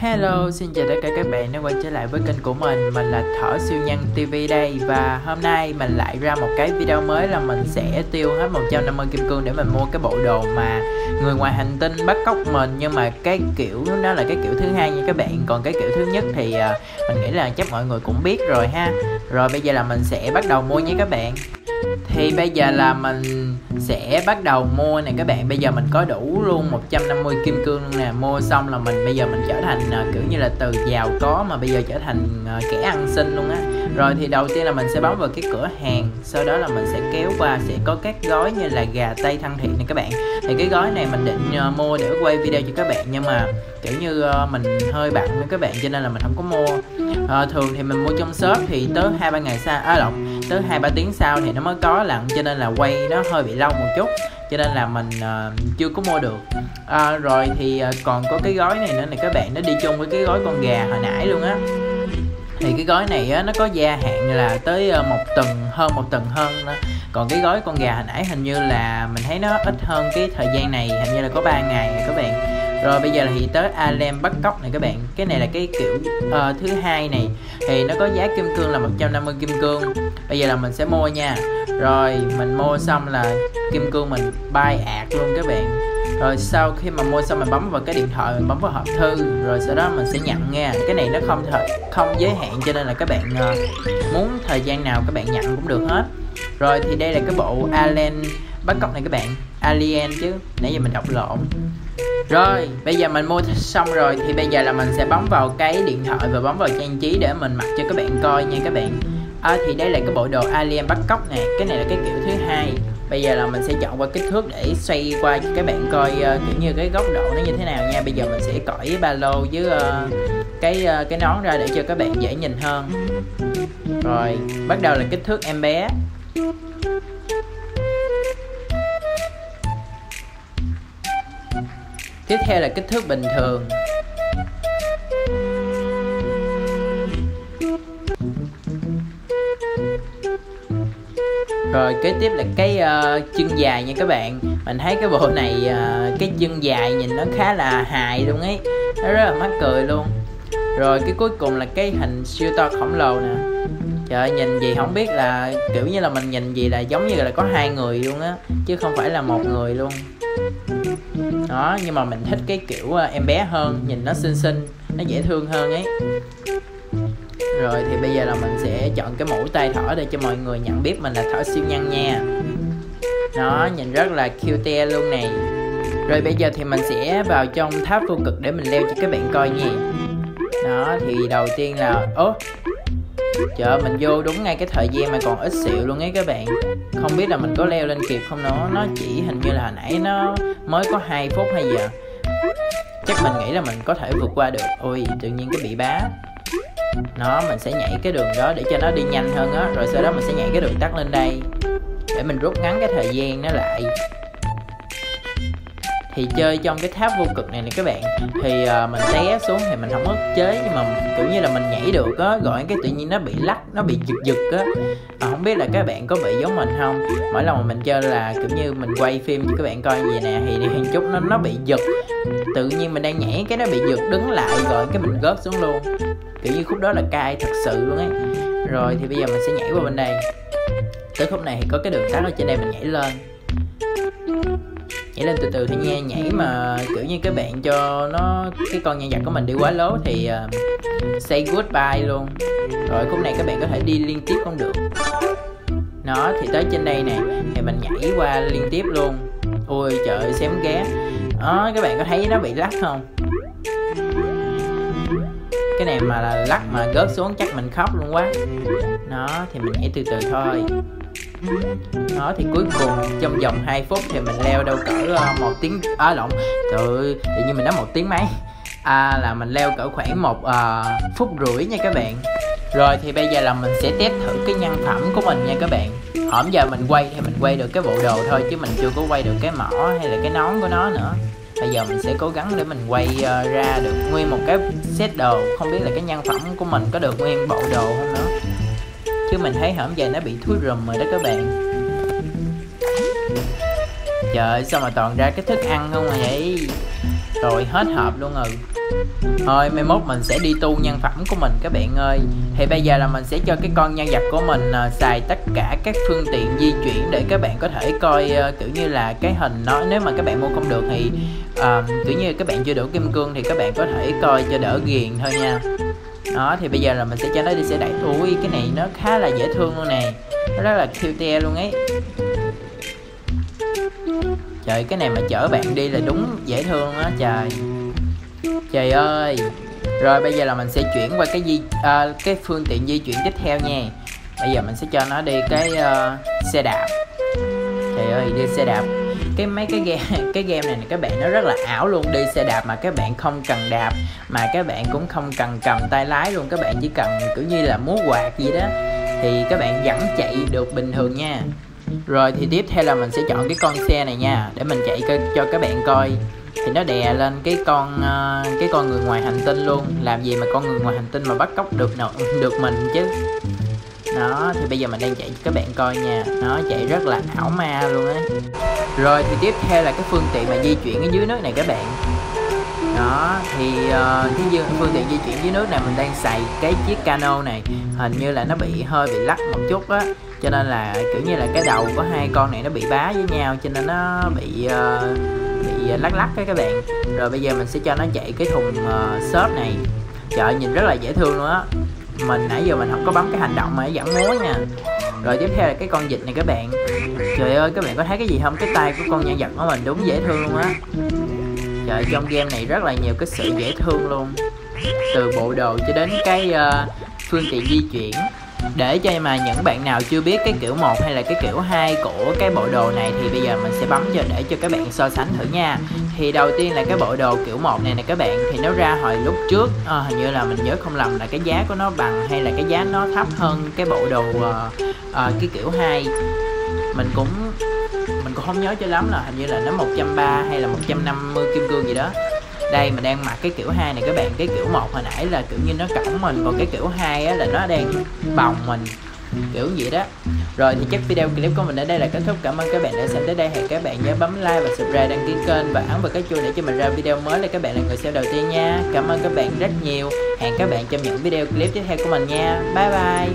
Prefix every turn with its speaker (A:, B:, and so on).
A: Hello, xin chào tất cả các bạn đã quay trở lại với kênh của mình. Mình là Thỏ Siêu Nhân TV đây. Và hôm nay mình lại ra một cái video mới là mình sẽ tiêu hết 150 kim cương để mình mua cái bộ đồ mà người ngoài hành tinh bắt cóc mình. Nhưng mà cái kiểu đó là cái kiểu thứ hai nha các bạn. Còn cái kiểu thứ nhất thì à, mình nghĩ là chắc mọi người cũng biết rồi ha. Rồi bây giờ là mình sẽ bắt đầu mua nha các bạn thì bây giờ là mình sẽ bắt đầu mua nè các bạn. Bây giờ mình có đủ luôn 150 kim cương luôn nè. Mua xong là mình bây giờ mình trở thành uh, kiểu như là từ giàu có mà bây giờ trở thành uh, kẻ ăn xin luôn á. Rồi thì đầu tiên là mình sẽ bấm vào cái cửa hàng sau đó là mình sẽ kéo qua sẽ có các gói như là gà tây thân thiện này các bạn. Thì cái gói này mình định uh, mua để quay video cho các bạn nhưng mà kiểu như uh, mình hơi bận với các bạn cho nên là mình không có mua. Uh, thường thì mình mua trong shop thì tới hai ba ngày sau à lộn tới hai ba tiếng sau thì nó mới có lận cho nên là quay nó hơi bị lâu một chút cho nên là mình uh, chưa có mua được. À, rồi thì uh, còn có cái gói này nữa này các bạn nó đi chung với cái gói con gà hồi nãy luôn á. Thì cái gói này á, nó có gia hạn là tới một tuần hơn một tuần hơn đó. còn cái gói con gà hồi nãy hình như là mình thấy nó ít hơn cái thời gian này hình như là có 3 ngày các bạn rồi bây giờ là thì tới Alem bắt cóc này các bạn. Cái này là cái kiểu uh, thứ hai này. Thì nó có giá kim cương là 150 kim cương. Bây giờ là mình sẽ mua nha. Rồi mình mua xong là kim cương mình bay ạt luôn các bạn. Rồi sau khi mà mua xong mình bấm vào cái điện thoại mình bấm vào hộp thư. Rồi sau đó mình sẽ nhận nha. Cái này nó không thời không giới hạn cho nên là các bạn uh, muốn thời gian nào các bạn nhận cũng được hết. Rồi thì đây là cái bộ Alien bắt cóc này các bạn. Alien chứ. Nãy giờ mình đọc lộn rồi bây giờ mình mua xong rồi thì bây giờ là mình sẽ bấm vào cái điện thoại và bấm vào trang trí để mình mặc cho các bạn coi nha các bạn. À, thì đây là cái bộ đồ alien bắt cóc nè cái này là cái kiểu thứ hai. Bây giờ là mình sẽ chọn qua kích thước để xoay qua cho các bạn coi uh, kiểu như cái góc độ nó như thế nào nha. Bây giờ mình sẽ cởi ba lô với uh, cái uh, cái nón ra để cho các bạn dễ nhìn hơn. Rồi bắt đầu là kích thước em bé. Tiếp theo là kích thước bình thường. Rồi kế tiếp là cái uh, chân dài nha các bạn. Mình thấy cái bộ này uh, cái chân dài nhìn nó khá là hài luôn ấy. Nó rất là mắc cười luôn. Rồi cái cuối cùng là cái hình siêu to khổng lồ nè. Trời nhìn gì không biết là kiểu như là mình nhìn gì là giống như là có hai người luôn á chứ không phải là một người luôn đó, nhưng mà mình thích cái kiểu à, em bé hơn, nhìn nó xinh xinh, nó dễ thương hơn ấy. Rồi thì bây giờ là mình sẽ chọn cái mũ tay thỏ để cho mọi người nhận biết mình là thỏ siêu nhân nha. Nó nhìn rất là cute luôn này rồi bây giờ thì mình sẽ vào trong tháp vô cực để mình leo cho các bạn coi nha. Đó, thì đầu tiên là, ố chợ mình vô đúng ngay cái thời gian mà còn ít xịu luôn ấy các bạn. Không biết là mình có leo lên kịp không nữa. Nó chỉ hình như là hồi nãy nó mới có 2 phút hay giờ. Chắc mình nghĩ là mình có thể vượt qua được. Ôi, tự nhiên cái bị bá. Nó, mình sẽ nhảy cái đường đó để cho nó đi nhanh hơn á. Rồi sau đó mình sẽ nhảy cái đường tắt lên đây. Để mình rút ngắn cái thời gian nó lại thì chơi trong cái tháp vô cực này nè các bạn. Thì uh, mình té xuống thì mình không có chế nhưng mà kiểu như là mình nhảy được á gọi cái tự nhiên nó bị lắc nó bị giật giật á. À, không biết là các bạn có bị giống mình không? Mỗi lần mà mình chơi là kiểu như mình quay phim cho các bạn coi gì nè thì hiện chút nó nó bị giật. Tự nhiên mình đang nhảy cái nó bị giật đứng lại rồi cái mình gớt xuống luôn. Kiểu như khúc đó là cay thật sự luôn ấy. Rồi thì bây giờ mình sẽ nhảy qua bên đây. Tới khúc này thì có cái đường tắt ở trên đây mình nhảy lên nhảy lên từ từ thì nha nhảy mà kiểu như các bạn cho nó cái con nhân vật của mình đi quá lố thì uh, say goodbye luôn. Rồi khúc này các bạn có thể đi liên tiếp cũng được. Nó thì tới trên đây nè thì mình nhảy qua liên tiếp luôn. Ôi trời xém ghé. Đó các bạn có thấy nó bị lắc không? Cái này mà là lắc mà gớt xuống chắc mình khóc luôn quá. Nó thì mình nhảy từ từ thôi đó thì cuối cùng trong vòng 2 phút thì mình leo đâu cỡ ờ, một tiếng à lộn tự tự nhiên mình nói một tiếng mấy. À, là mình leo cỡ khoảng một uh, phút rưỡi nha các bạn. Rồi thì bây giờ là mình sẽ test thử cái nhân phẩm của mình nha các bạn. Hổm giờ mình quay thì mình quay được cái bộ đồ thôi chứ mình chưa có quay được cái mỏ hay là cái nón của nó nữa. Bây giờ mình sẽ cố gắng để mình quay uh, ra được nguyên một cái set đồ. Không biết là cái nhân phẩm của mình có được nguyên bộ đồ không nữa chứ mình thấy hổm giờ nó bị thúi rùm rồi đó các bạn. Trời sao mà toàn ra cái thức ăn không mà vậy? Rồi hết hộp luôn rồi. Thôi mai mốt mình sẽ đi tu nhân phẩm của mình các bạn ơi. Thì bây giờ là mình sẽ cho cái con nhân vật của mình uh, xài tất cả các phương tiện di chuyển để các bạn có thể coi uh, kiểu như là cái hình nó nếu mà các bạn mua không được thì uh, kiểu như các bạn chưa đủ kim cương thì các bạn có thể coi cho đỡ ghiền thôi nha đó thì bây giờ là mình sẽ cho nó đi xe đẩy. Ui cái này nó khá là dễ thương luôn nè. Nó rất là cute luôn ấy. Trời cái này mà chở bạn đi là đúng dễ thương á trời. Trời ơi. Rồi bây giờ là mình sẽ chuyển qua cái di uh, cái phương tiện di chuyển tiếp theo nha. Bây giờ mình sẽ cho nó đi cái uh, xe đạp. Trời ơi đi xe đạp. Cái mấy cái game cái game này, này các bạn nó rất là ảo luôn. Đi xe đạp mà các bạn không cần đạp mà các bạn cũng không cần cầm tay lái luôn, các bạn chỉ cần kiểu như là múa quạt gì đó thì các bạn vẫn chạy được bình thường nha. Rồi thì tiếp theo là mình sẽ chọn cái con xe này nha, để mình chạy cho các bạn coi. Thì nó đè lên cái con ờ, cái con người ngoài hành tinh luôn. Làm gì mà con người ngoài hành tinh mà bắt cóc được được mình chứ? Đó, thì bây giờ mình đang chạy cho các bạn coi nha. Nó chạy rất là ảo ma luôn á. Rồi thì tiếp theo là cái phương tiện mà di chuyển ở dưới nước này các bạn đó thì uh, cái phương tiện di chuyển dưới nước này mình đang xài cái chiếc cano này hình như là nó bị hơi bị lắc một chút á cho nên là kiểu như là cái đầu của hai con này nó bị bá với nhau cho nên nó bị uh, bị ờ, lắc lắc đó các bạn. Rồi bây giờ mình sẽ cho nó chạy cái thùng uh, xốp này. Trời nhìn rất là dễ thương luôn á. Mình nãy giờ mình không có bấm cái hành động mà dẫn múa nha. Rồi tiếp theo là cái con vịt này các bạn. Trời ơi các bạn có thấy cái gì không? Cái tay của con nhân vật của mình đúng dễ thương luôn á ở trong game này rất là nhiều cái sự dễ thương luôn. Từ bộ đồ cho đến cái uh, phương tiện di chuyển. Để cho mà những bạn nào chưa biết cái kiểu 1 hay là cái kiểu 2 của cái bộ đồ này thì bây giờ mình sẽ bấm cho để cho các bạn so sánh thử nha. Thì đầu tiên là cái bộ đồ kiểu 1 này nè các bạn thì nó ra hồi lúc trước. À, hình như là mình nhớ không lầm là cái giá của nó bằng hay là cái giá nó thấp hơn cái bộ đồ uh, uh, cái kiểu 2 mình cũng mình cũng không nhớ cho lắm là hình như là nó 130 hay là 150 kim cương gì đó. Đây mình đang mặc cái kiểu hai này các bạn cái kiểu một hồi nãy là kiểu như nó cõng mình còn cái kiểu hai á là nó đang bồng mình kiểu gì đó. Rồi thì chắc video clip của mình ở đây là kết thúc. Cảm ơn các bạn đã xem tới đây. Hẹn các bạn nhớ bấm like và subscribe đăng ký kênh và ấn vào cái chuông để cho mình ra video mới để các bạn là người xem đầu tiên nha. Cảm ơn các bạn rất nhiều. Hẹn các bạn trong những video clip tiếp theo của mình nha. Bye bye